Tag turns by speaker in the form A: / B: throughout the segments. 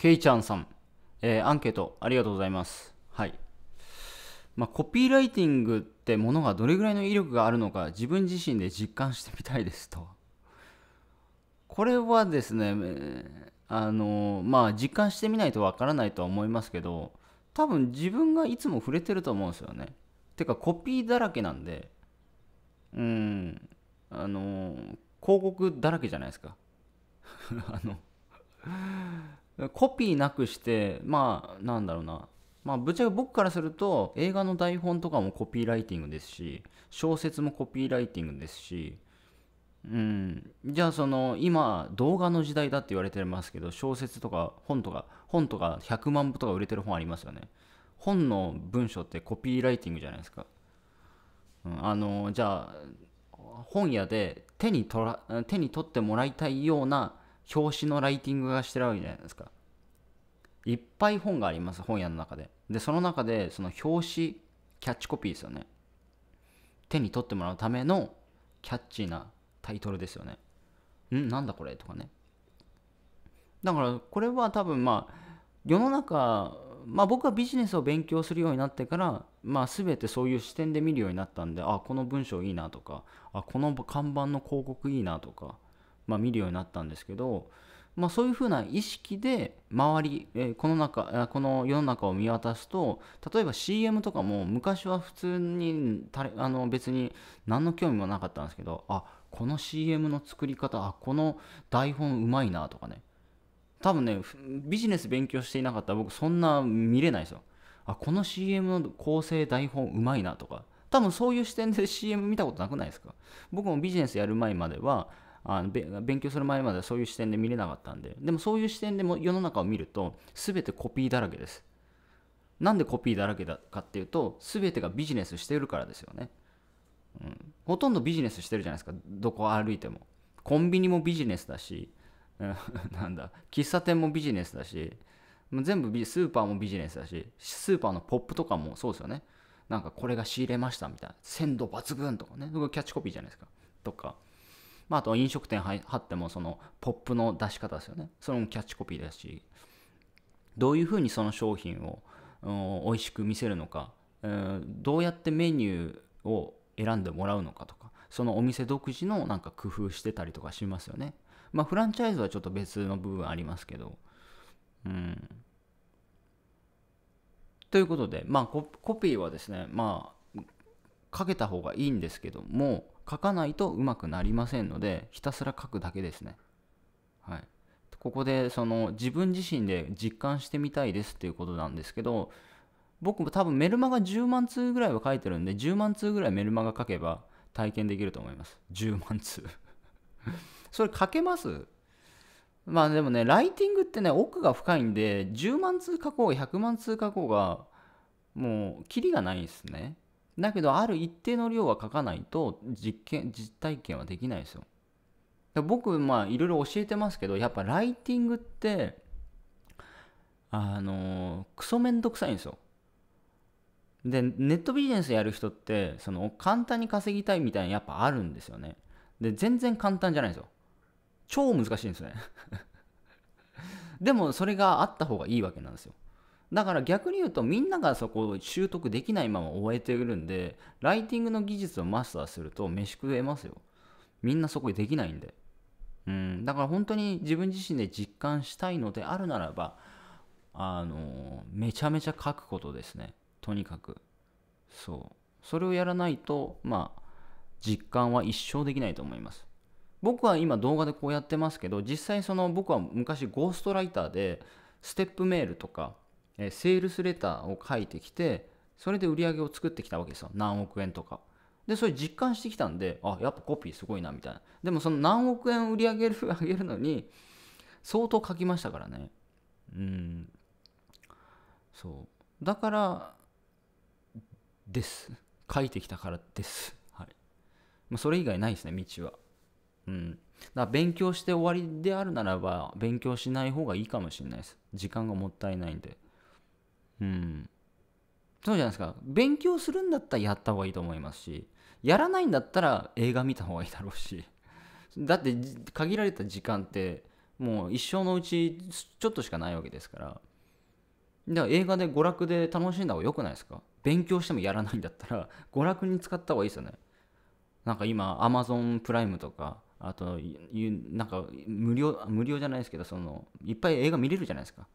A: ケイちゃんさん、えー、アンケートありがとうございます。はい。まあ、コピーライティングってものがどれぐらいの威力があるのか自分自身で実感してみたいですと。これはですね、あのまあ実感してみないとわからないとは思いますけど、多分自分がいつも触れてると思うんですよね。てかコピーだらけなんで、うん、あの広告だらけじゃないですか。あのコピーなくしてまあなんだろうな。まあぶっちゃけ僕からすると映画の台本とかもコピーライティングですし小説もコピーライティングですしうん。じゃあその今動画の時代だって言われてますけど小説とか本とか本とか100万部とか売れてる本ありますよね。本の文章ってコピーライティングじゃないですか、うん、あのじゃあ本屋で手に取ら手に取ってもらいたいような表紙のライティングがしてるわけじゃないですか。いっぱい本があります本屋の中で。でその中でその表紙キャッチコピーですよね。手に取ってもらうためのキャッチーなタイトルですよね。ん？なんだこれ？とかね。だからこれは多分まあ世の中まあ僕はビジネスを勉強するようになってからまあ全てそういう視点で見るようになったんであこの文章いいなとかあこの看板の広告いいなとかまあ見るようになったんですけどまあ、そういうふうな意識で周り、えー、この中この世の中を見渡すと例えば CM とかも昔は普通にあの別に何の興味もなかったんですけどあこの CM の作り方あこの台本うまいなとかね。多分ねビジネス勉強していなかったら僕そんな見れないですよ。あこの CM の構成台本うまいなとか。多分そういう視点で CM 見たことなくないですか。僕もビジネスやる前まではあの勉強する前まではそういう視点で見れなかったんで。でもそういう視点でも世の中を見ると全てコピーだらけです。なんでコピーだらけだかっていうと全てがビジネスしてるからですよね、うん、ほとんどビジネスしてるじゃないですか。どこ歩いても。コンビニもビジネスだし なんだ喫茶店もビジネスだし全部スーパーもビジネスだしスーパーのポップとかもそうですよね。なんかこれが仕入れましたみたいな。鮮度抜群とかね。キャッチコピーじゃないですか。とか。まあ、あと飲食店入ってもそのポップの出し方ですよね。それもキャッチコピーだし。どういうふうにその商品を、美味しく見せるのか、うん、どうやってメニューを選んでもらうのかとか。そのお店独自のなんか工夫してたりとかしますよね。まあフランチャイズはちょっと別の部分ありますけど。うん。ということでまあコピーはですねまあかけた方がいいんですけども書かないとうまくなりませんのでひたすら書くだけですね。はい、ここでその自分自身で実感してみたいですっていうことなんですけど僕も多分メルマガ10万通ぐらいは書いてるんで10万通ぐらいメルマガ書けば体験できると思います。10万通。それ書けます？まあでもねライティングってね奥が深いんで10万通書こう100万通書こうがもうキリがないんですね。だけどある一定の量は書かないと実験実体験はできないですよ。僕まあいろいろ教えてますけどやっぱライティングってあのクソめんどくさいんですよ。でネットビジネスやる人ってその簡単に稼ぎたいみたいなやっぱあるんですよね。で全然簡単じゃないんですよ。超難しいんですね。でもそれがあった方がいいわけなんですよ。だから逆に言うとみんながそこを習得できないまま終えてるんでライティングの技術をマスターすると飯食えますよ。みんなそこでできないんで。うん。だから本当に自分自身で実感したいのであるならばあのめちゃめちゃ書くことですね。とにかく。そう。それをやらないとまあ実感は一生できないと思います。僕は今動画でこうやってますけど実際その僕は昔ゴーストライターでステップメールとかえセールスレターを書いてきてそれで売り上げを作ってきたわけですよ。何億円とか。でそれ実感してきたんであやっぱコピーすごいなみたいな。でもその何億円売り上げる上げるのに相当書きましたからね。うん。そう。だからです。書いてきたからです。はい、まあ、それ以外ないですね道は。うん。だから勉強して終わりであるならば勉強しない方がいいかもしれないです。時間がもったいないんで。うん。そうじゃないですか。勉強するんだったらやった方がいいと思いますしやらないんだったら映画見た方がいいだろうしだって限られた時間ってもう一生のうちちょっとしかないわけですから。だから映画で娯楽で楽しんだ方が良くないですか？勉強してもやらないんだったら娯楽に使った方がいいですよね。なんか今 Amazon プライムとかあとなんか無料無料じゃないですけどそのいっぱい映画見れるじゃないですか。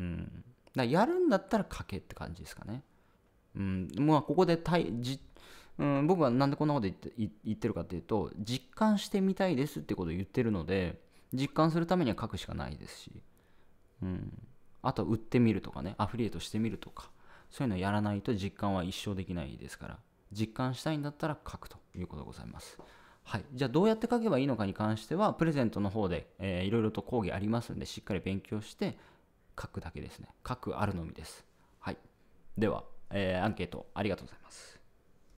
A: うん。だやるんだったら書けって感じですかね。うん。まあここで対じうん、僕はなんでこんなこと言って言ってるかっていうと実感してみたいですってことを言ってるので実感するためには書くしかないですし、うん、あと売ってみるとかねアフリエイトしてみるとかそういうのやらないと実感は一生できないですから実感したいんだったら書くということでございます。はい、じゃあどうやって書けばいいのかに関してはプレゼントの方で、えー、いろいろと講義ありますんでしっかり勉強して書くだけですね。書くあるのみです。はい。では、えー、アンケートありがとうございます。